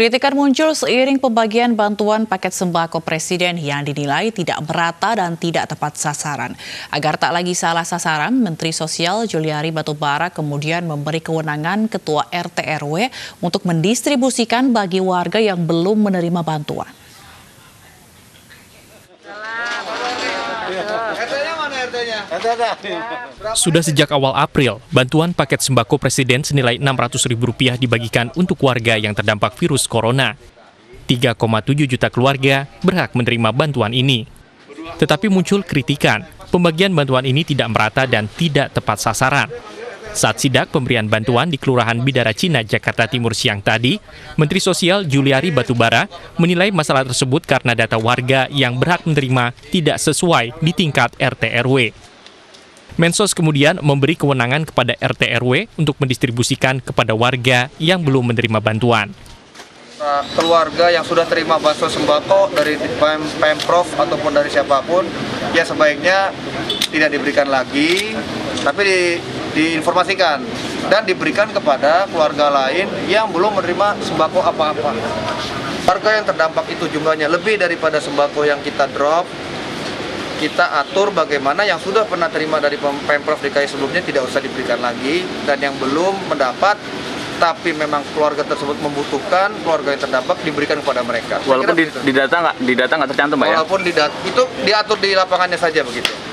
Kritikan muncul seiring pembagian bantuan paket sembako presiden yang dinilai tidak merata dan tidak tepat sasaran. Agar tak lagi salah sasaran, Menteri Sosial Juliari Batubara kemudian memberi kewenangan Ketua RT RW untuk mendistribusikan bagi warga yang belum menerima bantuan. Sudah sejak awal April, bantuan paket sembako Presiden senilai Rp600.000 dibagikan untuk warga yang terdampak virus corona. 3,7 juta keluarga berhak menerima bantuan ini. Tetapi muncul kritikan, pembagian bantuan ini tidak merata dan tidak tepat sasaran. Saat sidak pemberian bantuan di Kelurahan Bidara Cina, Jakarta Timur siang tadi, Menteri Sosial Juliari Batubara menilai masalah tersebut karena data warga yang berhak menerima tidak sesuai di tingkat RT RW. Mensos kemudian memberi kewenangan kepada RT RW untuk mendistribusikan kepada warga yang belum menerima bantuan. Keluarga yang sudah terima bantuan sembako dari Pemprov ataupun dari siapa pun, ya sebaiknya tidak diberikan lagi, tapi di diinformasikan dan diberikan kepada keluarga lain yang belum menerima sembako apa-apa. Warga yang terdampak itu jumlahnya lebih daripada sembako yang kita drop, kita atur bagaimana yang sudah pernah terima dari Pemprov DKI sebelumnya tidak usah diberikan lagi dan yang belum mendapat tapi memang keluarga tersebut membutuhkan keluarga yang terdampak diberikan kepada mereka. Walaupun di, di data nggak di data nggak tercantum, ya? Walaupun di data itu diatur di lapangannya saja begitu.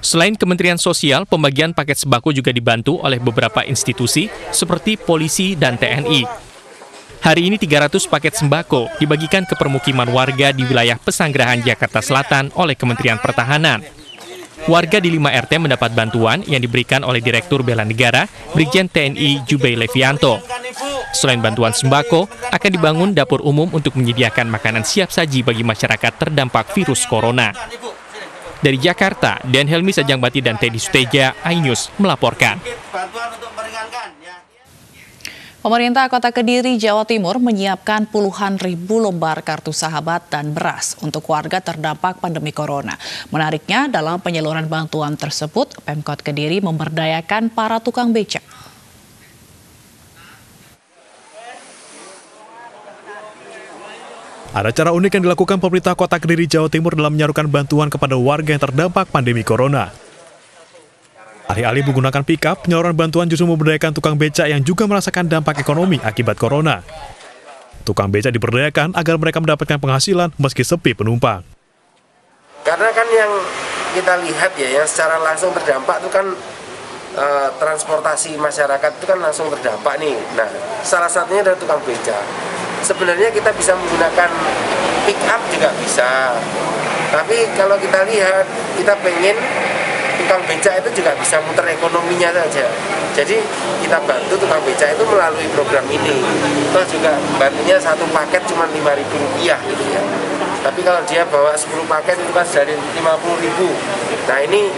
Selain Kementerian Sosial, pembagian paket sembako juga dibantu oleh beberapa institusi seperti polisi dan TNI. Hari ini 300 paket sembako dibagikan ke permukiman warga di wilayah Pesanggerahan Jakarta Selatan oleh Kementerian Pertahanan. Warga di 5 RT mendapat bantuan yang diberikan oleh Direktur Bela Negara, Brigjen TNI Jubei Levianto. Selain bantuan sembako, akan dibangun dapur umum untuk menyediakan makanan siap saji bagi masyarakat terdampak virus corona. Dari Jakarta, Dan Helmi Sajangbati dan Teddy Suteja, iNews melaporkan. Pemerintah Kota Kediri, Jawa Timur menyiapkan puluhan ribu lembar kartu sahabat dan beras untuk warga terdampak pandemi corona. Menariknya, dalam penyaluran bantuan tersebut, Pemkot Kediri memberdayakan para tukang becak. Ada cara unik yang dilakukan pemerintah kota Kediri, Jawa Timur dalam menyalurkan bantuan kepada warga yang terdampak pandemi corona. Alih-alih menggunakan pickup, penyaluran bantuan justru memberdayakan tukang becak yang juga merasakan dampak ekonomi akibat corona. Tukang becak diberdayakan agar mereka mendapatkan penghasilan meski sepi penumpang. Karena kan yang kita lihat ya, yang secara langsung terdampak itu kan e, transportasi masyarakat itu kan langsung terdampak nih. Nah, salah satunya adalah tukang becak sebenarnya kita bisa menggunakan pick up juga bisa. Tapi kalau kita lihat kita pengen tukang becak itu juga bisa muter ekonominya saja. Jadi kita bantu tukang becak itu melalui program ini. Itu juga bantunya satu paket cuma lima ribu rupiah gitu ya. Tapi kalau dia bawa 10 paket itu kan dari puluh ribu. Nah ini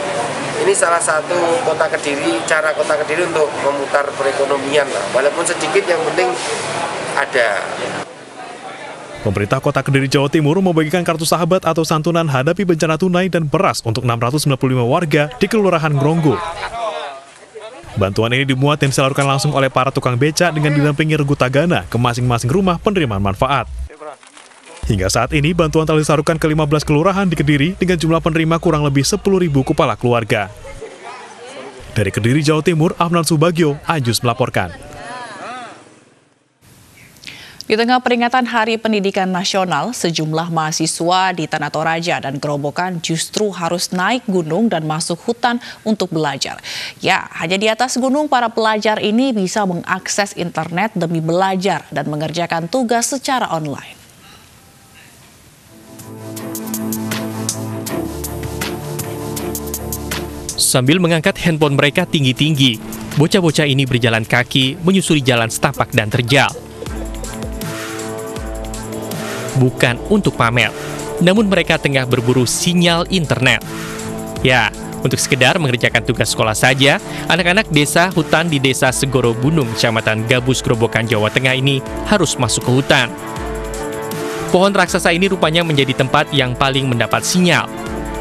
ini salah satu kota Kediri, cara kota Kediri untuk memutar perekonomian lah. Walaupun sedikit yang penting ada. Pemerintah Kota Kediri, Jawa Timur membagikan kartu sahabat atau santunan hadapi bencana tunai dan beras untuk 695 warga di Kelurahan Gronggo. Bantuan ini dimuat dan disalurkan langsung oleh para tukang beca dengan didampingi regu tagana ke masing-masing rumah penerimaan manfaat. Hingga saat ini, bantuan telah disalurkan ke 15 kelurahan di Kediri dengan jumlah penerima kurang lebih 10.000 kepala keluarga. Dari Kediri, Jawa Timur, Afnan Subagio, Ajus melaporkan. Di tengah peringatan Hari Pendidikan Nasional, sejumlah mahasiswa di Tanah Toraja dan Gerobokan justru harus naik gunung dan masuk hutan untuk belajar. Ya, hanya di atas gunung para pelajar ini bisa mengakses internet demi belajar dan mengerjakan tugas secara online. Sambil mengangkat handphone mereka tinggi-tinggi, bocah-bocah ini berjalan kaki menyusuri jalan setapak dan terjal bukan untuk pamer, namun mereka tengah berburu sinyal internet. Ya, untuk sekedar mengerjakan tugas sekolah saja, anak-anak desa hutan di desa Segoro Gunung, Kecamatan Gabus, Grobogan, Jawa Tengah ini harus masuk ke hutan. Pohon raksasa ini rupanya menjadi tempat yang paling mendapat sinyal.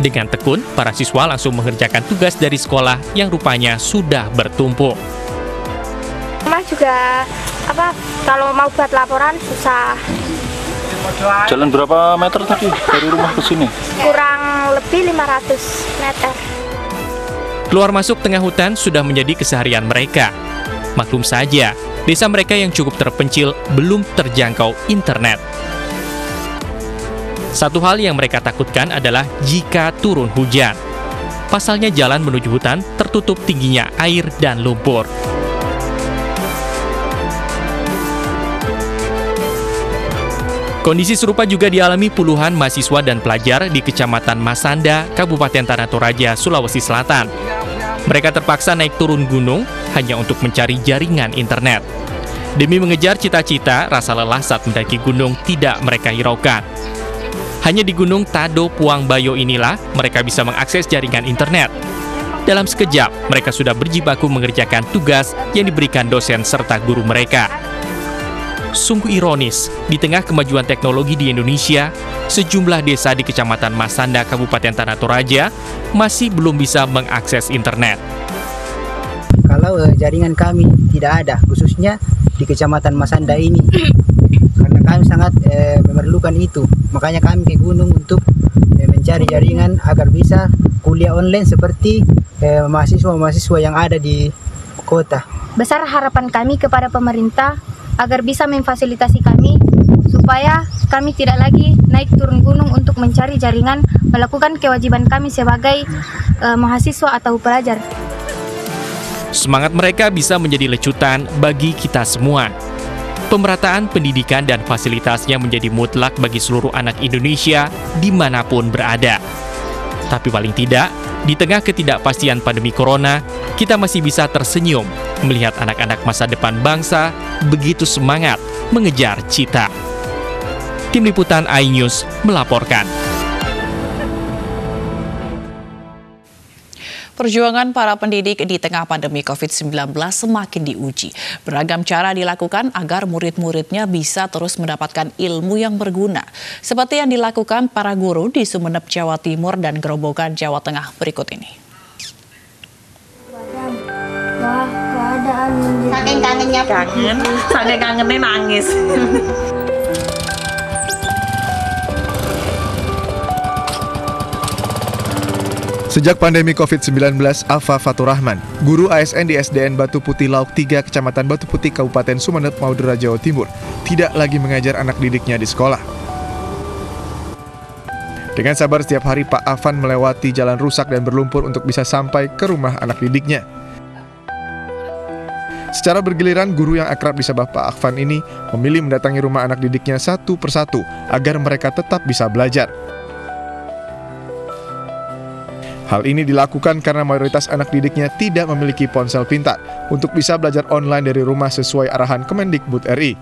Dengan tekun, para siswa langsung mengerjakan tugas dari sekolah yang rupanya sudah bertumpuk. Rumah juga apa kalau mau buat laporan susah Jalan berapa meter tadi dari rumah ke sini? kurang lebih 500 meter Keluar masuk tengah hutan sudah menjadi keseharian mereka. Maklum saja, desa mereka yang cukup terpencil belum terjangkau internet. Satu hal yang mereka takutkan adalah jika turun hujan. Pasalnya jalan menuju hutan tertutup tingginya air dan lumpur. Kondisi serupa juga dialami puluhan mahasiswa dan pelajar di Kecamatan Masanda, Kabupaten Tanah Toraja, Sulawesi Selatan. Mereka terpaksa naik turun gunung hanya untuk mencari jaringan internet. Demi mengejar cita-cita, rasa lelah saat mendaki gunung tidak mereka hiraukan. Hanya di Gunung Tado Puang Bayo inilah mereka bisa mengakses jaringan internet. Dalam sekejap, mereka sudah berjibaku mengerjakan tugas yang diberikan dosen serta guru mereka. Sungguh ironis, di tengah kemajuan teknologi di Indonesia, sejumlah desa di Kecamatan Masanda, Kabupaten Tanah Toraja masih belum bisa mengakses internet. Kalau eh, jaringan kami tidak ada, khususnya di Kecamatan Masanda ini, karena kami sangat eh, memerlukan itu. Makanya kami ke gunung untuk eh, mencari jaringan agar bisa kuliah online seperti eh, mahasiswa-mahasiswa yang ada di kota. besar harapan kami kepada pemerintah agar bisa memfasilitasi kami supaya kami tidak lagi naik turun gunung untuk mencari jaringan melakukan kewajiban kami sebagai eh, mahasiswa atau pelajar. Semangat mereka bisa menjadi lecutan bagi kita semua. Pemerataan pendidikan dan fasilitasnya menjadi mutlak bagi seluruh anak Indonesia di mana pun berada. Tapi paling tidak, di tengah ketidakpastian pandemi corona, kita masih bisa tersenyum melihat anak-anak masa depan bangsa begitu semangat mengejar cita. Tim Liputan iNews melaporkan. Perjuangan para pendidik di tengah pandemi COVID-19 semakin diuji. Beragam cara dilakukan agar murid-muridnya bisa terus mendapatkan ilmu yang berguna. Seperti yang dilakukan para guru di Sumeneb, Jawa Timur dan Gerobogan, Jawa Tengah berikut ini. Wah, Saking kangennya kangen, saking kangennya nangis. Sejak pandemi COVID-19, Afa Faturrahman, guru ASN di SDN Batu Putih Lauk 3, Kecamatan Batu Putih, Kabupaten Sumeneb, Madura, Jawa Timur, tidak lagi mengajar anak didiknya di sekolah. Dengan sabar setiap hari, Pak Afan melewati jalan rusak dan berlumpur untuk bisa sampai ke rumah anak didiknya. Secara bergiliran, guru yang akrab disebut Pak Afan ini memilih mendatangi rumah anak didiknya satu persatu agar mereka tetap bisa belajar. Hal ini dilakukan karena mayoritas anak didiknya tidak memiliki ponsel pintar untuk bisa belajar online dari rumah sesuai arahan Kemendikbud RI.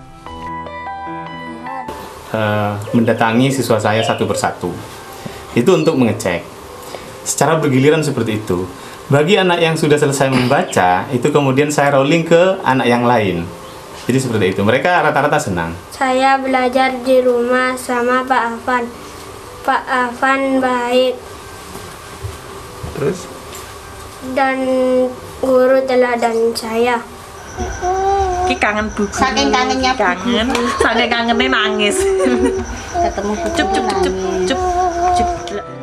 Uh, mendatangi siswa saya satu persatu. Itu untuk mengecek. Secara bergiliran seperti itu. Bagi anak yang sudah selesai membaca, itu kemudian saya rolling ke anak yang lain. Jadi seperti itu. Mereka rata-rata senang. Saya belajar di rumah sama Pak Afan. Pak Afan baik Terus? dan guru teladan saya. Ki kangen buku. Saking kangennya buku. kangen, saking kangennya nangis. Ketemu buku Cup cup cup cup cup.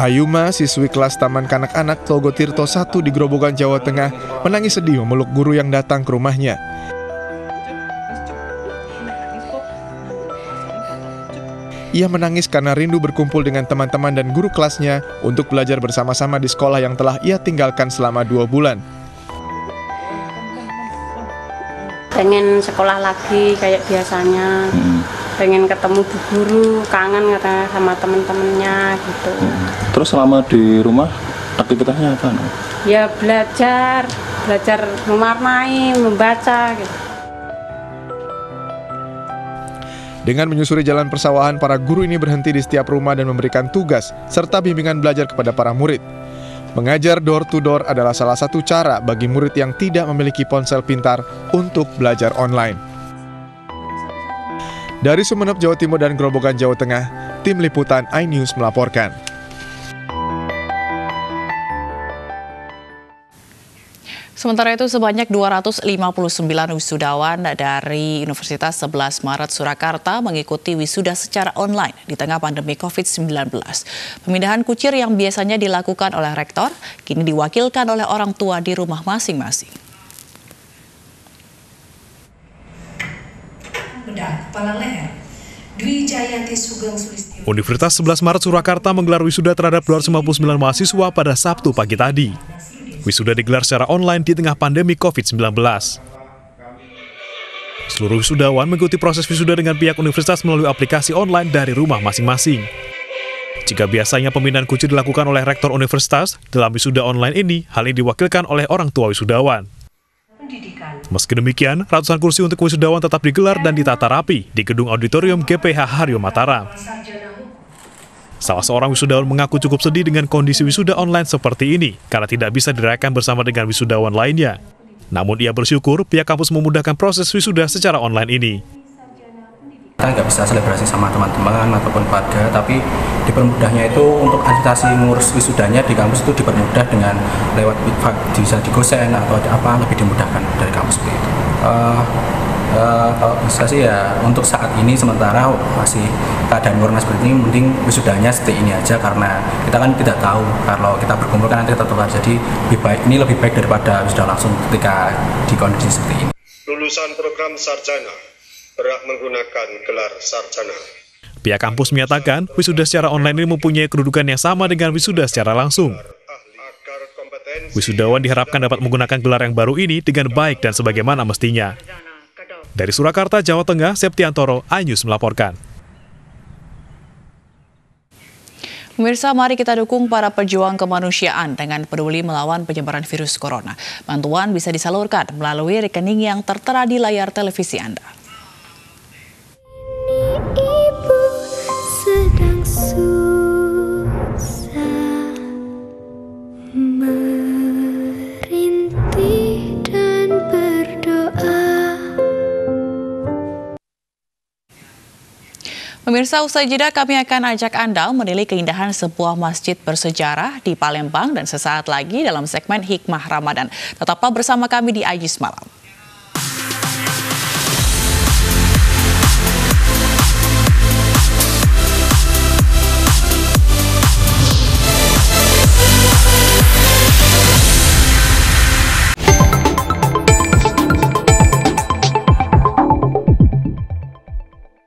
Ayuma, siswi kelas Taman Kanak-Anak Togo Tirto 1 di Grobogan, Jawa Tengah, menangis sedih memeluk guru yang datang ke rumahnya. Ia menangis karena rindu berkumpul dengan teman-teman dan guru kelasnya untuk belajar bersama-sama di sekolah yang telah ia tinggalkan selama dua bulan. pengen sekolah lagi kayak biasanya pengen ketemu bu guru kangen katanya sama temen-temennya gitu Terus selama di rumah aktivitasnya apa? No? ya belajar belajar mewarnai membaca gitu Dengan menyusuri jalan persawahan, para guru ini berhenti di setiap rumah dan memberikan tugas serta bimbingan belajar kepada para murid. Mengajar door to door adalah salah satu cara bagi murid yang tidak memiliki ponsel pintar untuk belajar online. Dari Sumeneb, Jawa Timur dan Grobogan, Jawa Tengah, tim liputan iNews melaporkan. Sementara itu sebanyak 259 wisudawan dari Universitas 11 Maret Surakarta mengikuti wisuda secara online di tengah pandemi COVID-19. Pemindahan kucir yang biasanya dilakukan oleh rektor kini diwakilkan oleh orang tua di rumah masing-masing. Universitas 11 Maret Surakarta menggelar wisuda terhadap 259 mahasiswa pada Sabtu pagi tadi. Wisuda digelar secara online di tengah pandemi COVID-19. Seluruh wisudawan mengikuti proses wisuda dengan pihak universitas melalui aplikasi online dari rumah masing-masing. Jika biasanya pemindahan kunci dilakukan oleh rektor universitas, dalam wisuda online ini hal ini diwakilkan oleh orang tua wisudawan. Meski demikian, ratusan kursi untuk wisudawan tetap digelar dan ditata rapi di gedung auditorium GPH Haryo Mataram. Salah seorang wisudawan mengaku cukup sedih dengan kondisi wisuda online seperti ini karena tidak bisa dirayakan bersama dengan wisudawan lainnya. Namun ia bersyukur pihak kampus memudahkan proses wisuda secara online ini. Kita nggak bisa selebrasi sama teman-teman ataupun keluarga, tapi dipermudahnya itu untuk administrasi ngurus wisudanya di kampus itu dipermudah dengan lewat bisa di gosen atau apa lebih dimudahkan dari kampus itu. Uh, uh, kalau bisa sih ya untuk saat ini sementara masih keadaan corona seperti ini mending wisudanya seperti ini aja karena kita kan tidak tahu kalau kita berkumpul kan nanti tertular jadi lebih baik ini lebih baik daripada wisuda langsung ketika di kondisi seperti ini. Lulusan program sarjana berhak menggunakan gelar sarjana. Pihak kampus menyatakan wisuda secara online ini mempunyai kedudukan yang sama dengan wisuda secara langsung. Wisudawan diharapkan dapat menggunakan gelar yang baru ini dengan baik dan sebagaimana mestinya. Dari Surakarta, Jawa Tengah, Septiantoro, iNews melaporkan. Pemirsa, mari kita dukung para pejuang kemanusiaan dengan peduli melawan penyebaran virus corona. Bantuan bisa disalurkan melalui rekening yang tertera di layar televisi Anda. Pemirsa usai jeda kami akan ajak Anda menilik keindahan sebuah masjid bersejarah di Palembang dan sesaat lagi dalam segmen Hikmah Ramadan. Tetaplah bersama kami di Ajis Malam.